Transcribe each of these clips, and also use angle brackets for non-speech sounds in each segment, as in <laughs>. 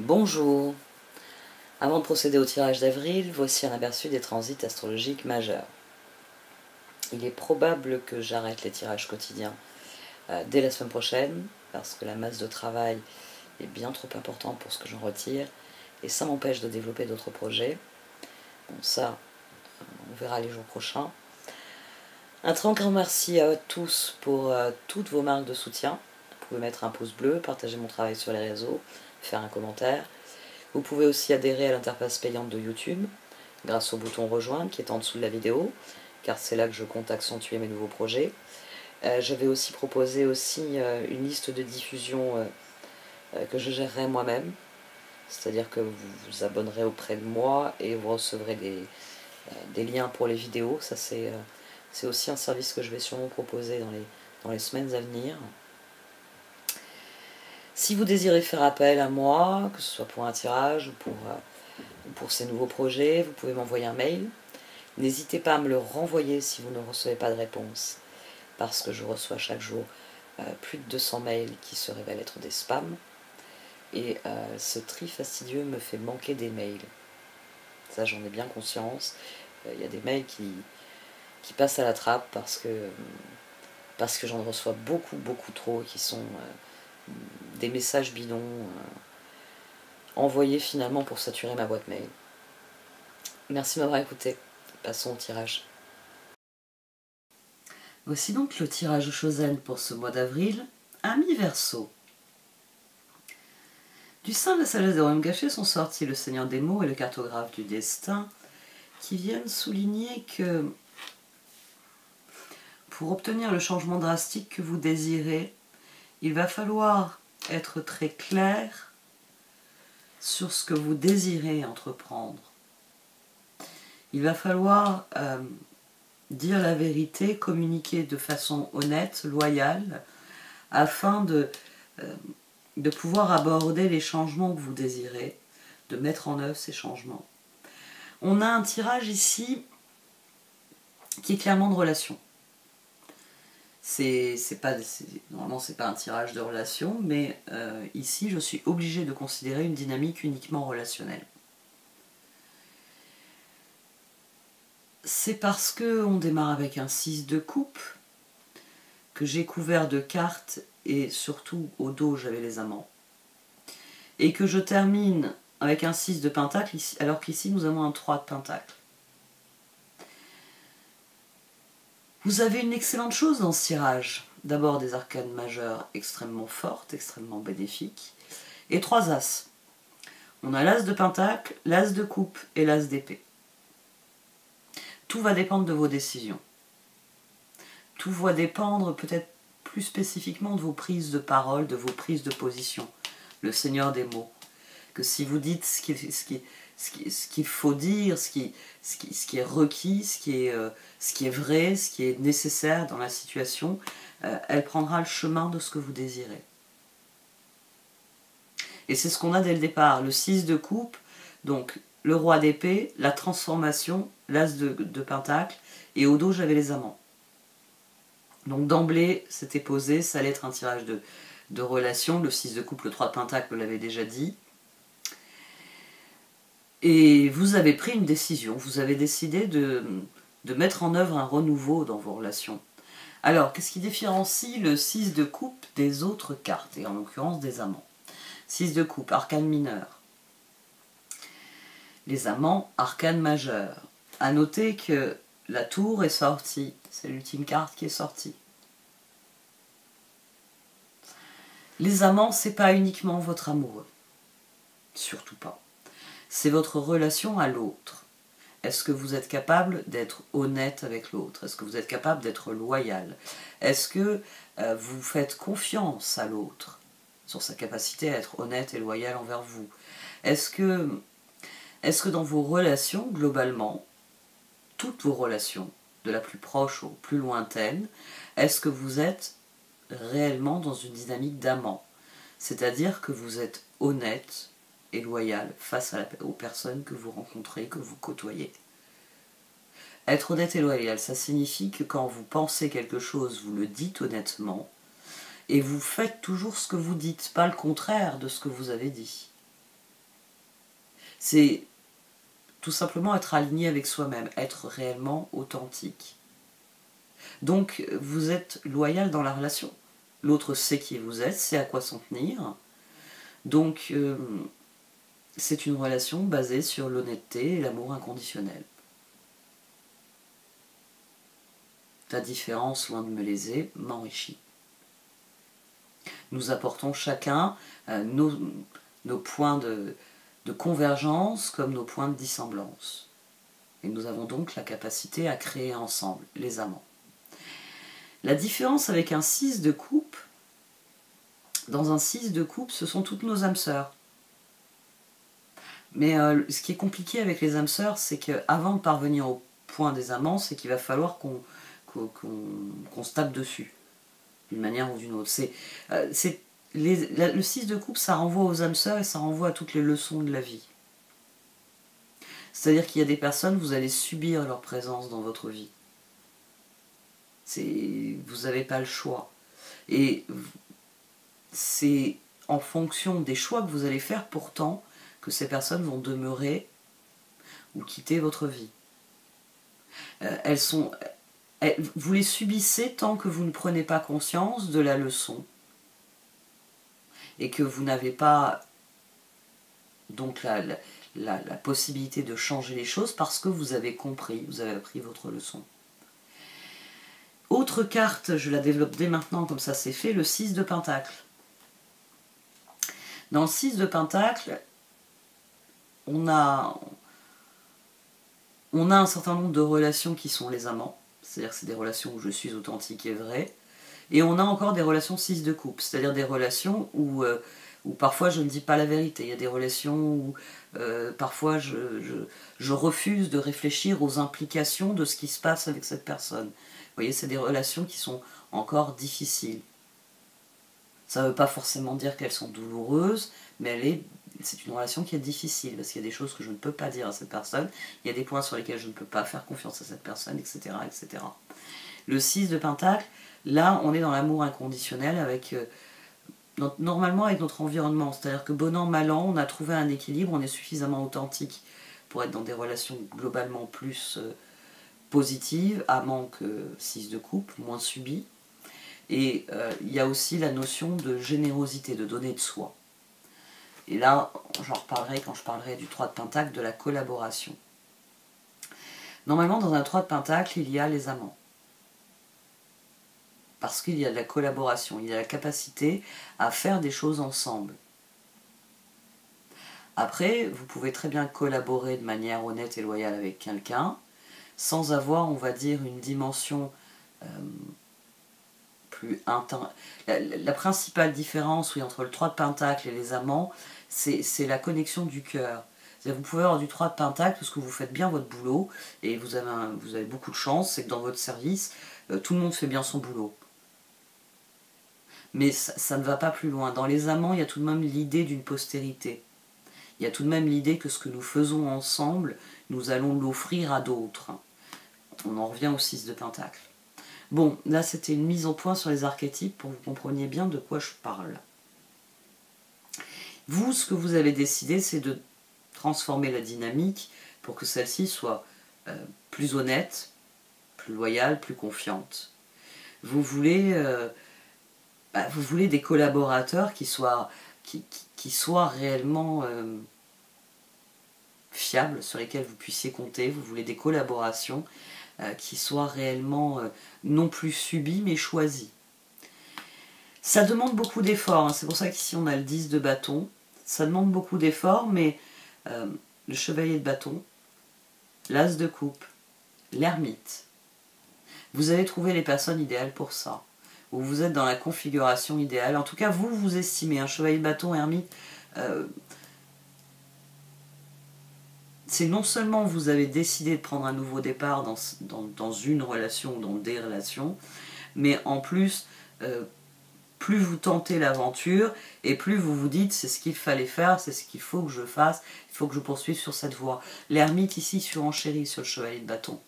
Bonjour. Avant de procéder au tirage d'avril, voici un aperçu des transits astrologiques majeurs. Il est probable que j'arrête les tirages quotidiens euh, dès la semaine prochaine, parce que la masse de travail est bien trop importante pour ce que j'en retire, et ça m'empêche de développer d'autres projets. Bon, ça, on verra les jours prochains. Un très grand merci à tous pour euh, toutes vos marques de soutien. Vous pouvez mettre un pouce bleu, partager mon travail sur les réseaux, faire un commentaire. Vous pouvez aussi adhérer à l'interface payante de YouTube grâce au bouton rejoindre qui est en dessous de la vidéo, car c'est là que je compte accentuer mes nouveaux projets. Euh, je vais aussi proposer aussi euh, une liste de diffusion que je gérerai moi-même, c'est-à-dire que vous vous abonnerez auprès de moi et vous recevrez des, des liens pour les vidéos. Ça c'est c'est aussi un service que je vais sûrement proposer dans les, dans les semaines à venir. Si vous désirez faire appel à moi, que ce soit pour un tirage ou pour, euh, pour ces nouveaux projets, vous pouvez m'envoyer un mail. N'hésitez pas à me le renvoyer si vous ne recevez pas de réponse, parce que je reçois chaque jour euh, plus de 200 mails qui se révèlent être des spams. Et euh, ce tri fastidieux me fait manquer des mails. Ça, j'en ai bien conscience. Il y a des mails qui, qui passent à la trappe parce que, parce que j'en reçois beaucoup, beaucoup trop qui sont des messages bidons euh, envoyés finalement pour saturer ma boîte mail. Merci de m'avoir écouté. Passons au tirage. Voici donc le tirage Chosen pour ce mois d'avril. Ami Verseau. Du sein de la sagesse des royaumes gâchés sont sortis le Seigneur des mots et le cartographe du destin, qui viennent souligner que pour obtenir le changement drastique que vous désirez, il va falloir être très clair sur ce que vous désirez entreprendre. Il va falloir euh, dire la vérité, communiquer de façon honnête, loyale, afin de, euh, de pouvoir aborder les changements que vous désirez, de mettre en œuvre ces changements. On a un tirage ici qui est clairement de relation c'est pas normalement c'est pas un tirage de relation mais euh, ici je suis obligée de considérer une dynamique uniquement relationnelle. C'est parce que on démarre avec un 6 de coupe que j'ai couvert de cartes et surtout au dos j'avais les amants. Et que je termine avec un 6 de pentacle alors qu'ici nous avons un 3 de pentacle Vous avez une excellente chose dans ce tirage. D'abord des arcanes majeures extrêmement fortes, extrêmement bénéfiques, et trois as. On a l'as de pentacle, l'as de coupe et l'as d'épée. Tout va dépendre de vos décisions. Tout va dépendre peut-être plus spécifiquement de vos prises de parole, de vos prises de position. Le Seigneur des mots. Que si vous dites ce qui, ce qui, ce qu'il faut dire, ce qui, est requis, ce qui est, euh, ce qui est vrai, ce qui est nécessaire dans la situation, euh, elle prendra le chemin de ce que vous désirez. Et c'est ce qu'on a dès le départ, le 6 de coupe, donc le roi d'épée, la transformation, l'as de, pentacle, et au dos j'avais les amants. Donc d'emblée, c'était posé, ça allait être un tirage de, de relation, le 6 de coupe, le 3 de pentacle, je l'avais déjà dit, et vous avez pris une décision, vous avez décidé de, mettre en œuvre un renouveau dans vos relations. Alors, qu'est-ce qui différencie le 6 de coupe des autres cartes, et en l'occurrence des amants? 6 de coupe, arcane mineur. Les amants, arcane majeur. À noter que la tour est sortie, c'est l'ultime carte qui est sortie. Les amants, c'est pas uniquement votre amoureux. Surtout pas c'est votre relation à l'autre. Est-ce que vous êtes capable d'être honnête avec l'autre? Est-ce que vous êtes capable d'être loyal? Est-ce que euh, vous faites confiance à l'autre sur sa capacité à être honnête et loyal envers vous? Est-ce que, dans vos relations, globalement, toutes vos relations, de la plus proche au plus lointaine, est-ce que vous êtes réellement dans une dynamique d'amant? C'est-à-dire que vous êtes honnête, loyal face aux personnes que vous rencontrez, que vous côtoyez. Être honnête et loyal, ça signifie que quand vous pensez quelque chose, vous le dites honnêtement, et vous faites toujours ce que vous dites, pas le contraire de ce que vous avez dit. C'est tout simplement être aligné avec soi-même, être réellement authentique. Donc vous êtes loyal dans la relation. L'autre sait qui vous êtes, sait à quoi s'en tenir. Donc euh, c'est une relation basée sur l'honnêteté et l'amour inconditionnel. Ta différence, loin de me léser, m'enrichit. Nous apportons chacun euh, nos, points de, convergence comme nos points de dissemblance. Et nous avons donc la capacité à créer ensemble les amants. La différence avec un 6 de coupe, dans un 6 de coupe, ce sont toutes nos âmes sœurs. Mais euh, ce qui est compliqué avec les âmes sœurs, c'est qu'avant de parvenir au point des amants, c'est qu'il va falloir qu'on se tape dessus, d'une manière ou d'une autre. C'est, euh, le 6 de coupe, ça renvoie aux âmes sœurs et ça renvoie à toutes les leçons de la vie. C'est-à-dire qu'il y a des personnes, vous allez subir leur présence dans votre vie. Vous n'avez pas le choix. Et c'est en fonction des choix que vous allez faire pourtant que ces personnes vont demeurer ou quitter votre vie. Euh, elles sont, vous les subissez tant que vous ne prenez pas conscience de la leçon et que vous n'avez pas donc la, la, possibilité de changer les choses parce que vous avez compris, vous avez appris votre leçon. Autre carte, je la développe dès maintenant comme ça c'est fait, le 6 de Pentacle. Dans le 6 de Pentacle, on a, un certain nombre de relations qui sont les amants, c'est-à-dire c'est des relations où je suis authentique et vrai, et on a encore des relations 6 de coupe, c'est-à-dire des relations où, euh, parfois je ne dis pas la vérité. Il y a des relations où euh, parfois je, je, refuse de réfléchir aux implications de ce qui se passe avec cette personne. Vous voyez, c'est des relations qui sont encore difficiles. Ça ne veut pas forcément dire qu'elles sont douloureuses, mais c'est une relation qui est difficile, parce qu'il y a des choses que je ne peux pas dire à cette personne, il y a des points sur lesquels je ne peux pas faire confiance à cette personne, etc. etc. Le 6 de Pentacle, Là, on est dans l'amour inconditionnel avec euh, normalement avec notre environnement. C'est-à-dire que bon an, mal an, on a trouvé un équilibre, on est suffisamment authentique pour être dans des relations globalement plus euh, positives, amant que 6 de couple, moins subi. Et euh, il y a aussi la notion de générosité, de donner de soi. Et là, j'en reparlerai quand je parlerai du 3 de Pentacle, de la collaboration. Normalement, dans un 3 de Pentacle, il y a les amants parce qu'il y a de la collaboration, il y a la capacité à faire des choses ensemble. Après, vous pouvez très bien collaborer de manière honnête et loyale avec quelqu'un, sans avoir, on va dire, une dimension euh, La, principale différence entre le 3 de Pentacle et les amants, c'est la connexion du cœur. Vous pouvez avoir du 3 de Pentacle parce que vous faites bien votre boulot et vous avez, beaucoup de chance, c'est que dans votre service, euh, tout le monde fait bien son boulot mais ça, ne va pas plus loin. Dans les amants, il y a tout de même l'idée d'une postérité. Il y a tout de même l'idée que ce que nous faisons ensemble, nous allons l'offrir à d'autres. On en revient au 6 de Pentacle. Bon, là c'était une mise au point sur les archétypes pour que vous compreniez bien de quoi je parle. Vous, ce que vous avez décidé, c'est de transformer la dynamique pour que celle-ci soit euh, plus honnête, plus loyale, plus confiante. Vous voulez euh, bah, des collaborateurs qui soient, réellement euh, fiables, sur lesquels vous puissiez compter. Vous voulez des collaborations qui soient réellement euh, non plus subies mais choisies. Ça demande beaucoup d'efforts, hein. c'est pour ça qu'ici on a le 10 de bâton. Ça demande beaucoup d'efforts, mais le chevalier de bâton, l'as de coupe, l'ermite, vous allez trouver les personnes idéales pour ça vous êtes dans la configuration idéale. En tout cas, vous, vous estimez un chevalier de bâton, ermite. Euh, c'est non seulement vous avez décidé de prendre un nouveau départ dans, une relation ou dans des relations, mais en plus, euh, plus vous tentez l'aventure et plus vous vous dites c'est ce qu'il fallait faire, c'est ce qu'il faut que je fasse, il faut que je poursuive sur cette voie. L'ermite ici surenchérit sur le chevalier de bâton.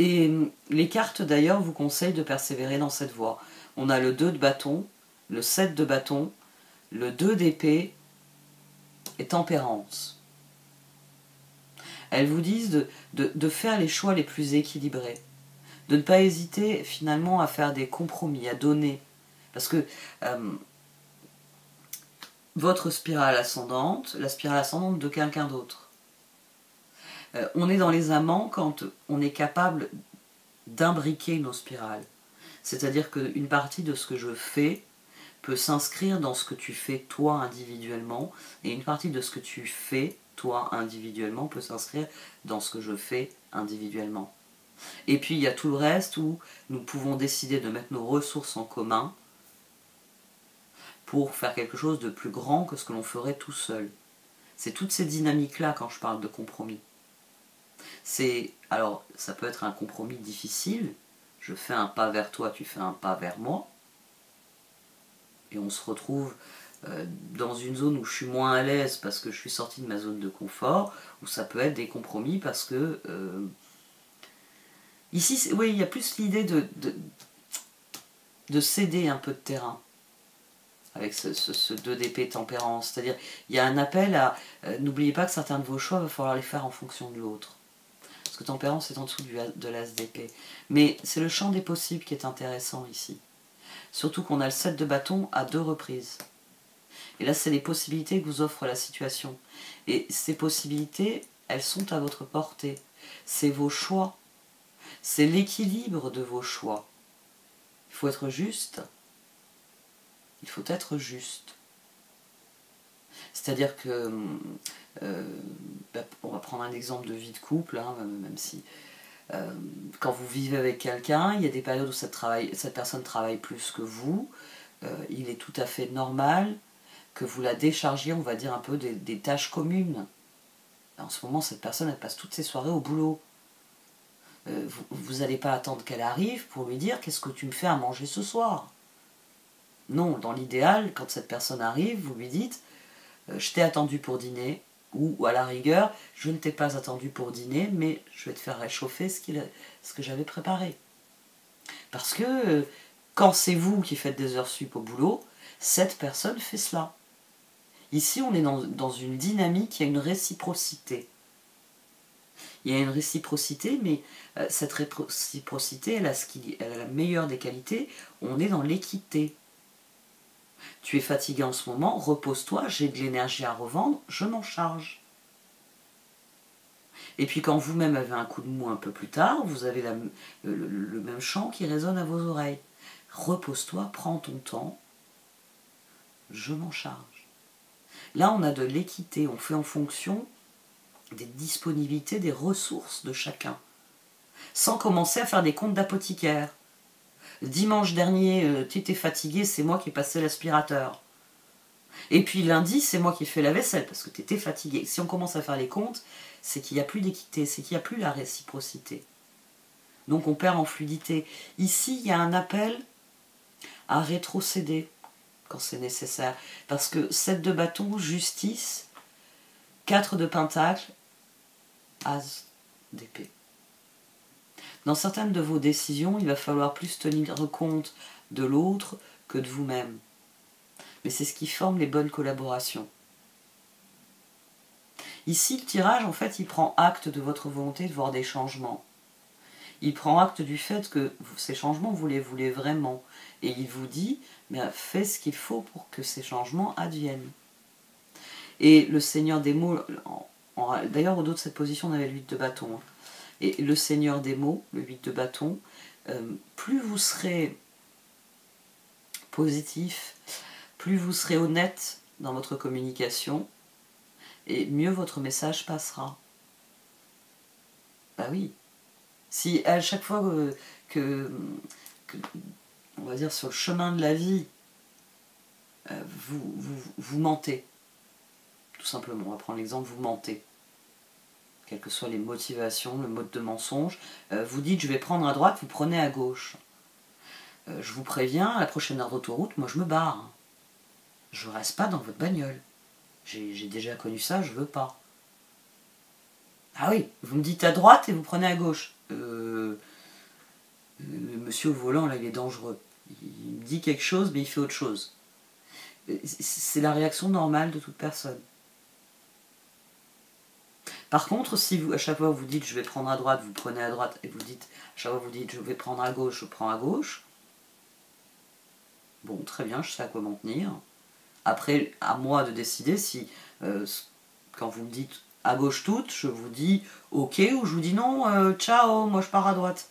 Et les cartes d'ailleurs vous conseillent de persévérer dans cette voie. On a le 2 de bâton, le 7 de bâton, le 2 d'épée et tempérance. Elles vous disent de, faire les choix les plus équilibrés, de ne pas hésiter finalement à faire des compromis, à donner. Parce que euh, votre spirale ascendante, la spirale ascendante de quelqu'un d'autre. Euh, on est dans les amants quand on est capable d'imbriquer nos spirales. C'est-à-dire qu'une partie de ce que je fais peut s'inscrire dans ce que tu fais toi individuellement, et une partie de ce que tu fais toi individuellement peut s'inscrire dans ce que je fais individuellement. Et puis il y a tout le reste où nous pouvons décider de mettre nos ressources en commun pour faire quelque chose de plus grand que ce que l'on ferait tout seul. C'est toutes ces dynamiques-là quand je parle de compromis. C'est alors ça peut être un compromis difficile. Je fais un pas vers toi, tu fais un pas vers moi. Et on se retrouve euh, dans une zone où je suis moins à l'aise parce que je suis sorti de ma zone de confort, ou ça peut être des compromis parce que... Euh, ici, oui, il y a plus l'idée de, de, céder un peu de terrain avec ce, ce, 2DP tempérance. C'est-à-dire, il y a un appel à... Euh, n'oubliez pas que certains de vos choix, il va falloir les faire en fonction de l'autre. Parce que tempérance est en dessous du, de l'ASDP. Mais c'est le champ des possibles qui est intéressant ici. Surtout qu'on a le 7 de bâton à deux reprises. Et là, c'est les possibilités que vous offre la situation. Et ces possibilités, elles sont à votre portée. C'est vos choix. C'est l'équilibre de vos choix. Il faut être juste. Il faut être juste. C'est-à-dire que, euh, bah, on va prendre un exemple de vie de couple, hein, même si euh, quand vous vivez avec quelqu'un, il y a des périodes où cette, personne travaille plus que vous. Euh, il est tout à fait normal que vous la déchargiez, on va dire, un peu des, tâches communes. En ce moment, cette personne, elle passe toutes ses soirées au boulot. Euh, vous n'allez pas attendre qu'elle arrive pour lui dire qu'est-ce que tu me fais à manger ce soir? Non, dans l'idéal, quand cette personne arrive, vous lui dites je t'ai attendu pour dîner, ou, à la rigueur, je ne t'ai pas attendu pour dîner, mais je vais te faire réchauffer ce, que j'avais préparé. Parce que quand c'est vous qui faites des heures sup au boulot, cette personne fait cela. Ici, on est dans, une dynamique, il y a une réciprocité. Il y a une réciprocité, mais euh, cette réciprocité, elle a, ce elle a la meilleure des qualités. On est dans l'équité. Tu es fatigué en ce moment, repose-toi, j'ai de l'énergie à revendre, je m'en charge. Et puis quand vous-même avez un coup de mou un peu plus tard, vous avez le même chant qui résonne à vos oreilles. Repose-toi, prends ton temps, je m'en charge. Là, on a de l'équité, on fait en fonction des disponibilités, des ressources de chacun, sans commencer à faire des comptes d'apothicaire. Dimanche dernier, euh, tu étais fatigué, c'est moi qui ai passé l'aspirateur. Et puis lundi, c'est moi qui ai fait la vaisselle parce que tu étais fatigué. Si on commence à faire les comptes, c'est qu'il n'y a plus d'équité, c'est qu'il n'y a plus la réciprocité. Donc on perd en fluidité. Ici, il y a un appel à rétrocéder, quand c'est nécessaire. Parce que 7 de bâton, justice, 4 de pentacle, as d'épée. Dans certaines de vos décisions, il va falloir plus tenir compte de l'autre que de vous-même. Mais c'est ce qui forme les bonnes collaborations. Ici, le tirage, en fait, il prend acte de votre volonté de voir des changements. Il prend acte du fait que ces changements, vous les voulez vraiment. Et il vous dit, mais fais ce qu'il faut pour que ces changements adviennent. Et le Seigneur des mots, d'ailleurs au dos de cette position on avait le 8 de bâton, hein. Et le Seigneur des mots, le 8 de bâton, euh, plus vous serez positif, plus vous serez honnête dans votre communication, et mieux votre message passera. Bah oui. Si à chaque fois que on va dire, sur le chemin de la vie, euh, vous, vous, mentez. Tout simplement, on va prendre l'exemple, vous mentez. Quelles que soient les motivations, le mode de mensonge, euh, vous dites je vais prendre à droite, vous prenez à gauche. Euh, je vous préviens, la prochaine heure d'autoroute, moi je me barre. Je reste pas dans votre bagnole. J'ai déjà connu ça, je veux pas. Ah oui, vous me dites à droite et vous prenez à gauche. Euh, monsieur au volant, là, il est dangereux. Il me dit quelque chose, mais il fait autre chose. C'est la réaction normale de toute personne. Par contre, si vous, à chaque fois vous dites je vais prendre à droite, vous prenez à droite, et vous dites, à chaque fois vous dites je vais prendre à gauche, je prends à gauche, bon, très bien, je sais à quoi m'en tenir. Après, à moi de décider si, euh, quand vous me dites à gauche toute, je vous dis ok, ou je vous dis non, euh, ciao, moi je pars à droite.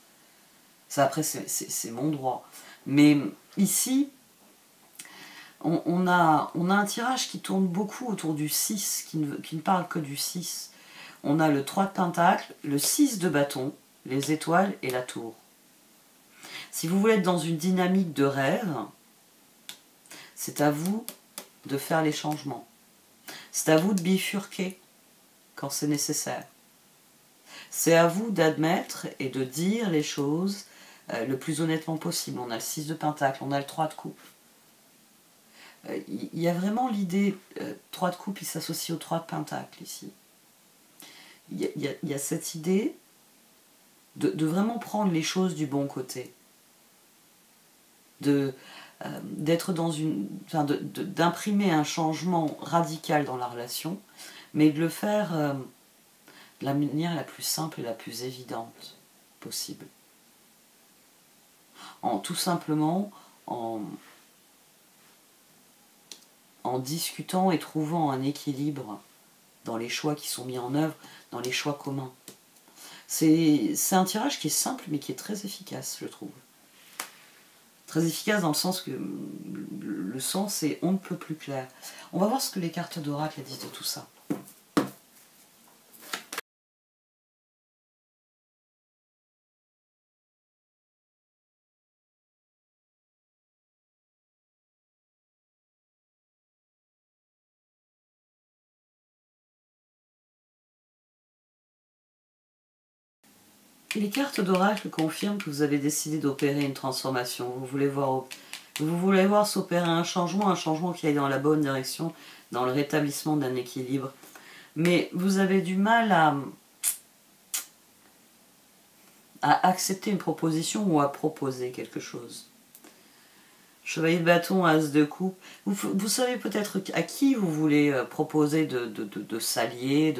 Ça, après, c'est mon droit. Mais ici, on, a, on, a, un tirage qui tourne beaucoup autour du 6, qui ne, qui ne parle que du 6. On a le 3 de pentacle, le 6 de bâton, les étoiles et la tour. Si vous voulez être dans une dynamique de rêve, c'est à vous de faire les changements. C'est à vous de bifurquer quand c'est nécessaire. C'est à vous d'admettre et de dire les choses euh, le plus honnêtement possible. On a le 6 de pentacle, on a le 3 de coupe. Euh, il y a vraiment l'idée, 3 euh, de coupe, il s'associe au 3 de pentacle ici. Il y, a, cette idée de, vraiment prendre les choses du bon côté. D'être dans une. D'imprimer un changement radical dans la relation, mais de le faire de la manière la plus simple et la plus évidente possible en tout simplement en, en discutant et trouvant un équilibre dans les choix qui sont mis en œuvre, dans les choix communs. C'est un tirage qui est simple mais qui est très efficace, je trouve. Très efficace dans le sens que le sens est on ne peut plus clair. On va voir ce que les cartes d'oracle disent de tout ça. Les cartes d'oracle confirment que vous avez décidé d'opérer une transformation. Vous voulez voir, voir s'opérer un changement, un changement qui aille dans la bonne direction, dans le rétablissement d'un équilibre. Mais vous avez du mal à, à accepter une proposition ou à proposer quelque chose. Chevalier de bâton, as de coupe. Vous, savez peut-être à qui vous voulez euh, proposer de, de, de s'allier,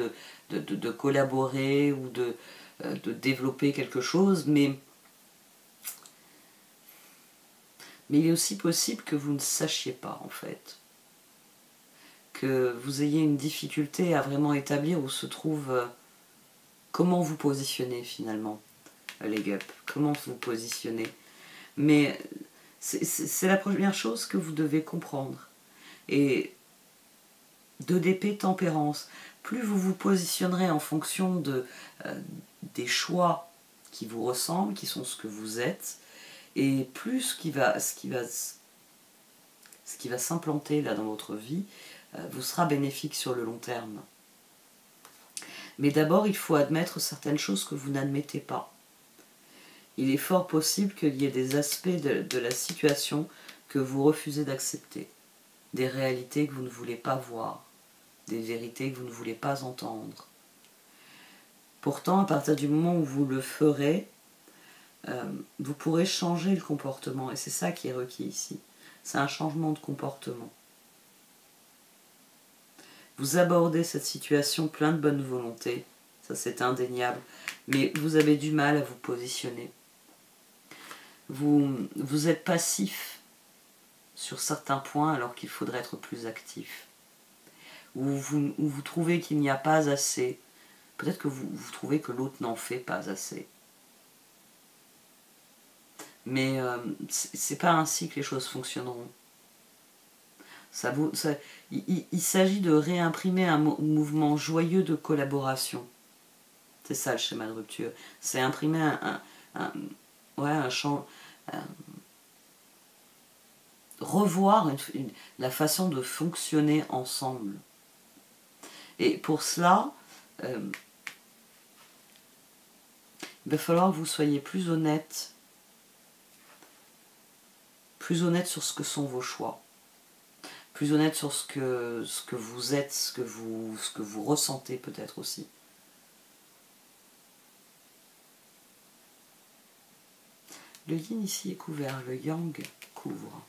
de, collaborer ou de, de développer quelque chose, mais, il est aussi possible que vous ne sachiez pas en fait, que vous ayez une difficulté à vraiment établir où se trouve euh, comment vous positionnez finalement, euh, les gups, comment vous positionnez. Mais c'est la première chose que vous devez comprendre. Et 2DP tempérance, plus vous vous positionnerez en fonction de, des choix qui vous ressemblent, qui sont ce que vous êtes, et plus ce qui va, ce qui va, ce qui va s'implanter là dans votre vie euh, vous sera bénéfique sur le long terme. Mais d'abord, il faut admettre certaines choses que vous n'admettez pas. Il est fort possible qu'il y ait des aspects de la situation que vous refusez d'accepter, des réalités que vous ne voulez pas voir, des vérités que vous ne voulez pas entendre. Pourtant, à partir du moment où vous le ferez, euh, vous pourrez changer le comportement. Et c'est ça qui est requis ici. C'est un changement de comportement. Vous abordez cette situation plein de bonne volonté, ça c'est indéniable, mais vous avez du mal à vous positionner. Vous, êtes passif sur certains points alors qu'il faudrait être plus actif. Ou vous trouvez qu'il n'y a pas assez Peut-être que vous, trouvez que l'autre n'en fait pas assez. Mais euh, c'est pas ainsi que les choses fonctionneront. Ça vous, il, s'agit de réimprimer un mouvement joyeux de collaboration. C'est ça le schéma de rupture. C'est imprimer un, ouais, un champ. revoir la façon de fonctionner ensemble. Et pour cela, euh, il va falloir que vous soyez plus honnête, plus honnête sur ce que sont vos choix, plus honnête sur ce que, vous êtes, ce que vous, ce que vous ressentez peut-être aussi. Le yin ici est couvert, le yang couvre.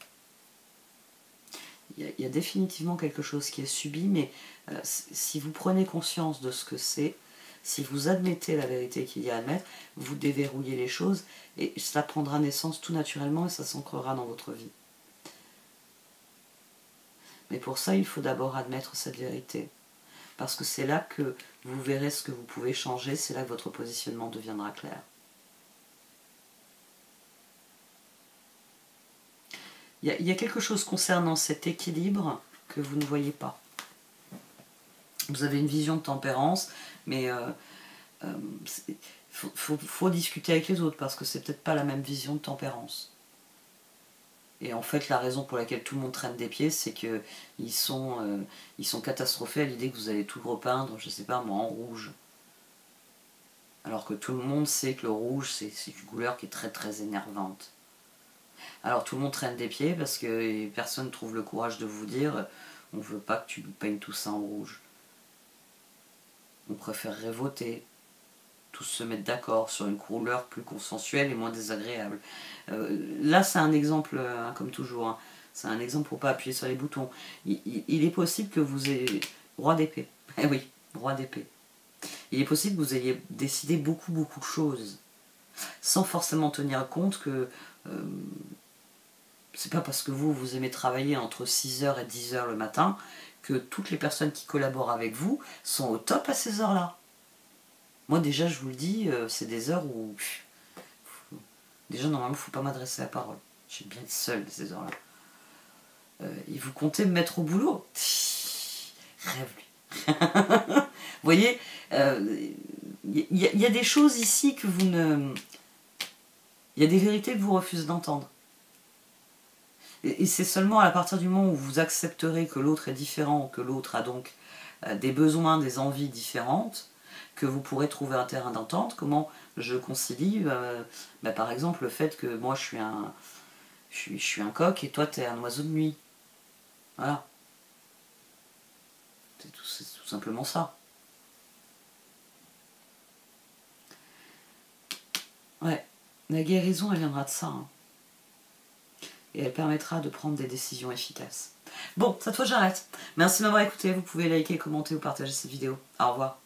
Il y, a, définitivement quelque chose qui est subi, mais euh, si vous prenez conscience de ce que c'est, Si vous admettez la vérité qu'il y a à admettre, vous déverrouillez les choses et cela prendra naissance tout naturellement et ça s'ancrera dans votre vie. Mais pour ça, il faut d'abord admettre cette vérité. Parce que c'est là que vous verrez ce que vous pouvez changer, c'est là que votre positionnement deviendra clair. Il y, a quelque chose concernant cet équilibre que vous ne voyez pas. Vous avez une vision de tempérance, mais il euh, euh, faut, discuter avec les autres parce que c'est peut-être pas la même vision de tempérance. Et en fait, la raison pour laquelle tout le monde traîne des pieds, c'est qu'ils sont, euh, ils sont catastrophés à l'idée que vous allez tout repeindre, je sais pas moi, en rouge. Alors que tout le monde sait que le rouge, c'est une couleur qui est très très énervante. Alors tout le monde traîne des pieds parce que personne ne trouve le courage de vous dire on veut pas que tu peignes tout ça en rouge. On préférerait voter, tous se mettre d'accord sur une couleur plus consensuelle et moins désagréable. Euh, là c'est un exemple, hein, comme toujours, hein. c'est un exemple pour pas appuyer sur les boutons. Il, est possible que vous ayez roi d'épée. <laughs> Eh oui, roi d'épée. Il est possible que vous ayez décidé beaucoup beaucoup de choses sans forcément tenir compte que euh, c'est pas parce que vous, vous aimez travailler entre 6h et 10h le matin toutes les personnes qui collaborent avec vous sont au top à ces heures-là. Moi déjà, je vous le dis, euh, c'est des heures où... déjà, normalement, il ne faut pas m'adresser la parole. J'aime bien être seule ces heures-là. Euh, et vous comptez me mettre au boulot? Rêve lui. <laughs> voyez, il euh, y, a des choses ici que vous ne... Il y a des vérités que vous refusez d'entendre. Et, c'est seulement à partir du moment où vous accepterez que l'autre est différent, que l'autre a donc euh, des besoins, des envies différentes, que vous pourrez trouver un terrain d'entente. Comment je concilie, euh, bah, par exemple, le fait que moi je suis un, je suis, un coq et toi tu es un oiseau de nuit. Voilà. C'est tout, simplement ça. Ouais, la guérison, elle viendra de ça. Hein et elle permettra de prendre des décisions efficaces. Bon, cette fois j'arrête. Merci de m'avoir écouté, vous pouvez liker, commenter ou partager cette vidéo. Au revoir.